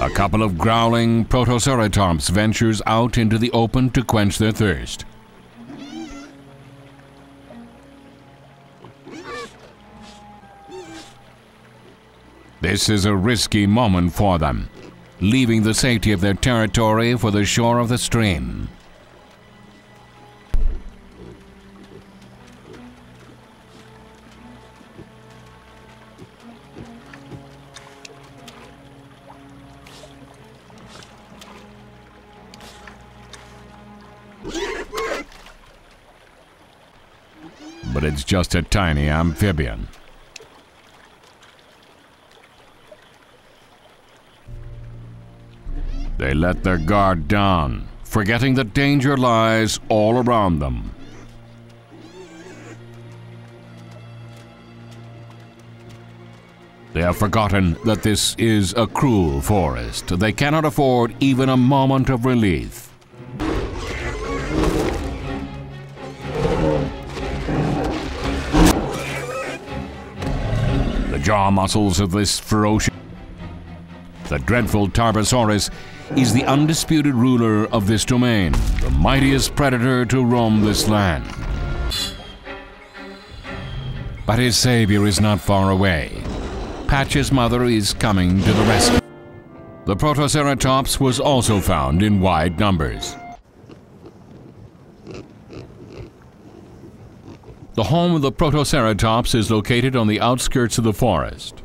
A couple of growling protoceratops ventures out into the open to quench their thirst. This is a risky moment for them, leaving the safety of their territory for the shore of the stream. But it's just a tiny amphibian. They let their guard down, forgetting that danger lies all around them. They have forgotten that this is a cruel forest. They cannot afford even a moment of relief. Jaw muscles of this ferocious the dreadful Tarbosaurus is the undisputed ruler of this domain, the mightiest predator to roam this land. But his savior is not far away. Patch's mother is coming to the rescue. The Protoceratops was also found in wide numbers. The home of the Protoceratops is located on the outskirts of the forest.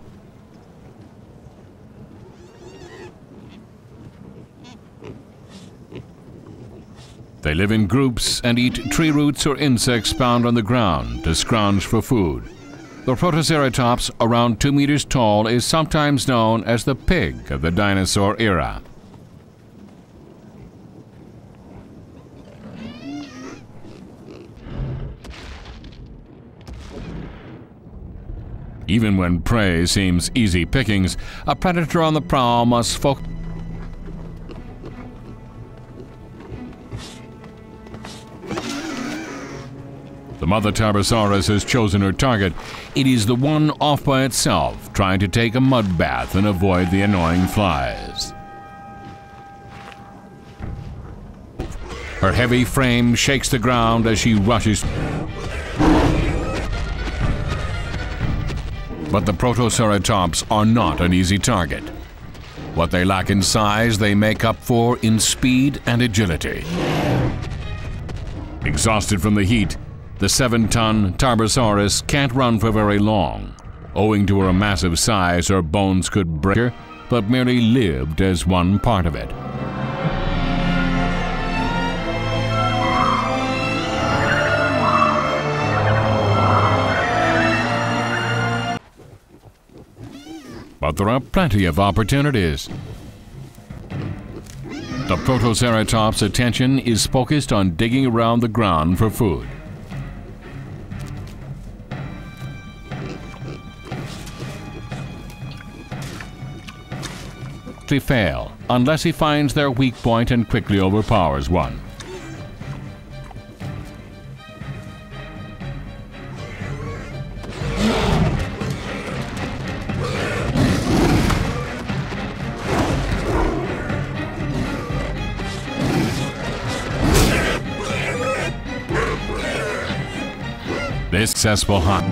They live in groups and eat tree roots or insects found on the ground to scrounge for food. The Protoceratops, around 2 meters tall, is sometimes known as the pig of the dinosaur era. Even when prey seems easy pickings, a predator on the prowl must focus The mother Tarbosaurus has chosen her target. It is the one off by itself, trying to take a mud bath and avoid the annoying flies. Her heavy frame shakes the ground as she rushes. But the Protoceratops are not an easy target. What they lack in size, they make up for in speed and agility. Exhausted from the heat, the seven-ton Tarbosaurus can't run for very long. Owing to her massive size, her bones could break her, but merely lived as one part of it. But there are plenty of opportunities. The Protoceratops' attention is focused on digging around the ground for food. They fail unless he finds their weak point and quickly overpowers one. This successful hunt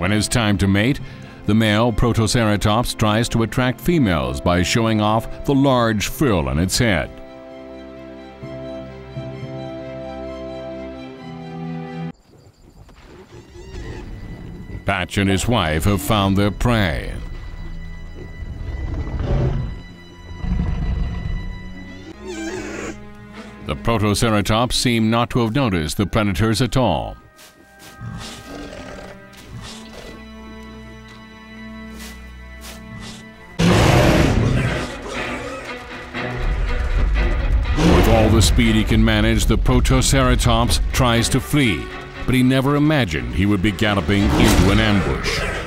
When it's time to mate, the male Protoceratops tries to attract females by showing off the large frill on its head. Patch and his wife have found their prey. The Protoceratops seem not to have noticed the predators at all. With all the speed he can manage, the Protoceratops tries to flee, but he never imagined he would be galloping into an ambush.